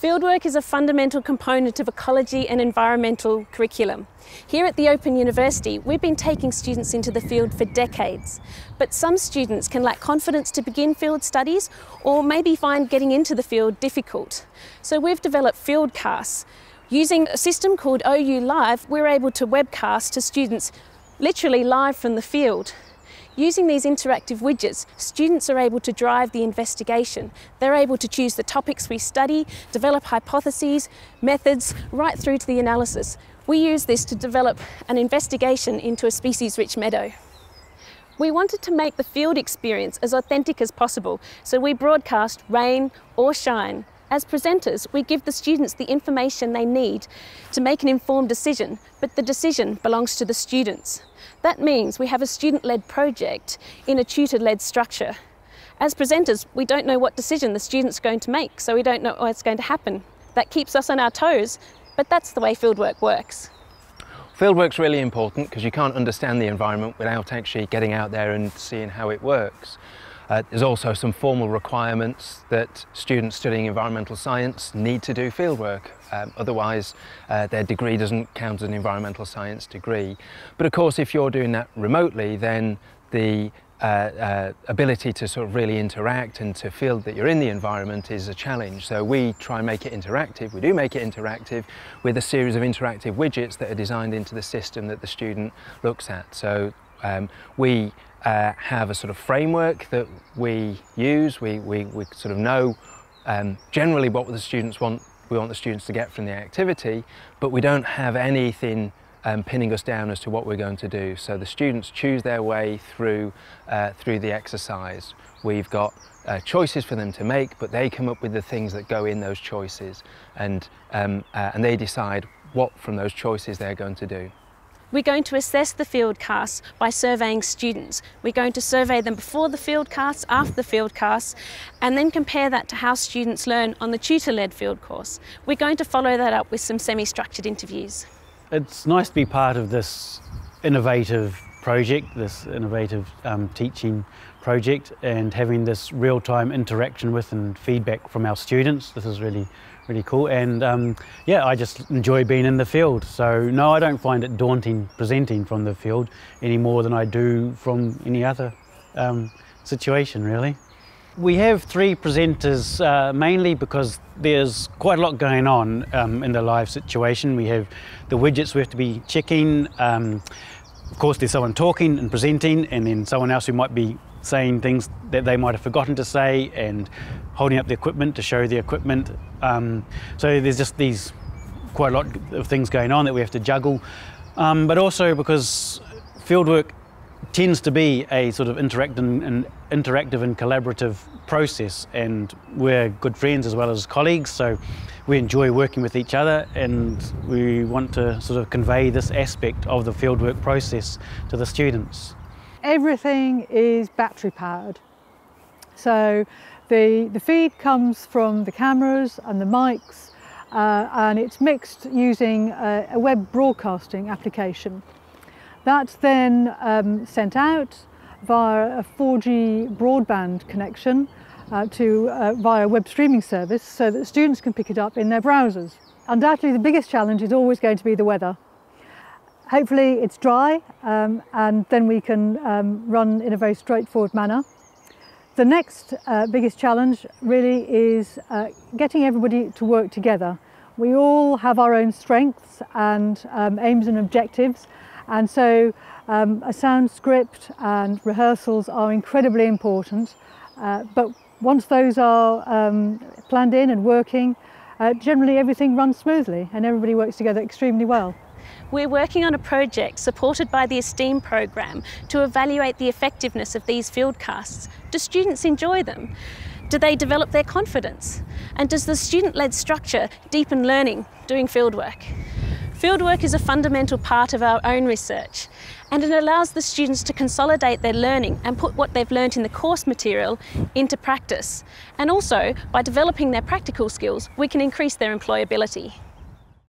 Fieldwork is a fundamental component of ecology and environmental curriculum. Here at the Open University, we've been taking students into the field for decades, but some students can lack confidence to begin field studies or maybe find getting into the field difficult. So we've developed Fieldcasts. Using a system called OU Live, we're able to webcast to students literally live from the field. Using these interactive widgets, students are able to drive the investigation. They're able to choose the topics we study, develop hypotheses, methods, right through to the analysis. We use this to develop an investigation into a species-rich meadow. We wanted to make the field experience as authentic as possible, so we broadcast rain or shine. As presenters, we give the students the information they need to make an informed decision, but the decision belongs to the students. That means we have a student-led project in a tutor-led structure. As presenters, we don't know what decision the student's going to make, so we don't know what's going to happen. That keeps us on our toes, but that's the way fieldwork works. Fieldwork's really important because you can't understand the environment without actually getting out there and seeing how it works. Uh, there's also some formal requirements that students studying environmental science need to do fieldwork. Um, otherwise, uh, their degree doesn't count as an environmental science degree. But of course, if you're doing that remotely, then the uh, uh, ability to sort of really interact and to feel that you're in the environment is a challenge. So we try and make it interactive. We do make it interactive with a series of interactive widgets that are designed into the system that the student looks at. So um, we uh, have a sort of framework that we use. We, we, we sort of know um, generally what the students want, we want the students to get from the activity, but we don't have anything um, pinning us down as to what we're going to do. So the students choose their way through, uh, through the exercise. We've got uh, choices for them to make, but they come up with the things that go in those choices and, um, uh, and they decide what from those choices they're going to do. We're going to assess the field casts by surveying students. We're going to survey them before the field casts, after the field casts, and then compare that to how students learn on the tutor-led field course. We're going to follow that up with some semi-structured interviews. It's nice to be part of this innovative project, this innovative um, teaching project, and having this real-time interaction with and feedback from our students. This is really really cool. And um, yeah, I just enjoy being in the field. So no, I don't find it daunting presenting from the field any more than I do from any other um, situation, really. We have three presenters uh, mainly because there's quite a lot going on um, in the live situation. We have the widgets we have to be checking. Um, of course, there's someone talking and presenting, and then someone else who might be saying things that they might have forgotten to say and holding up the equipment to show the equipment. Um, so there's just these quite a lot of things going on that we have to juggle. Um, but also because fieldwork tends to be a sort of interactive and, interactive and collaborative process and we're good friends as well as colleagues so we enjoy working with each other and we want to sort of convey this aspect of the fieldwork process to the students. Everything is battery powered. So the, the feed comes from the cameras and the mics uh, and it's mixed using a, a, web broadcasting application. That's then um, sent out via a 4G broadband connection uh, to uh, via a web streaming service so that students can pick it up in their browsers. Undoubtedly the biggest challenge is always going to be the weather. Hopefully it's dry um, and then we can um, run in a very straightforward manner. The next uh, biggest challenge really is uh, getting everybody to work together. We all have our own strengths and um, aims and objectives and so um, a sound script and rehearsals are incredibly important uh, but once those are um, planned in and working uh, generally everything runs smoothly and everybody works together extremely well. We're working on a project supported by the eSTEeM program to evaluate the effectiveness of these fieldcasts. Do students enjoy them? Do they develop their confidence? And does the student-led structure deepen learning doing fieldwork? Fieldwork is a fundamental part of our own research and it allows the students to consolidate their learning and put what they've learnt in the course material into practice. And also, by developing their practical skills, we can increase their employability.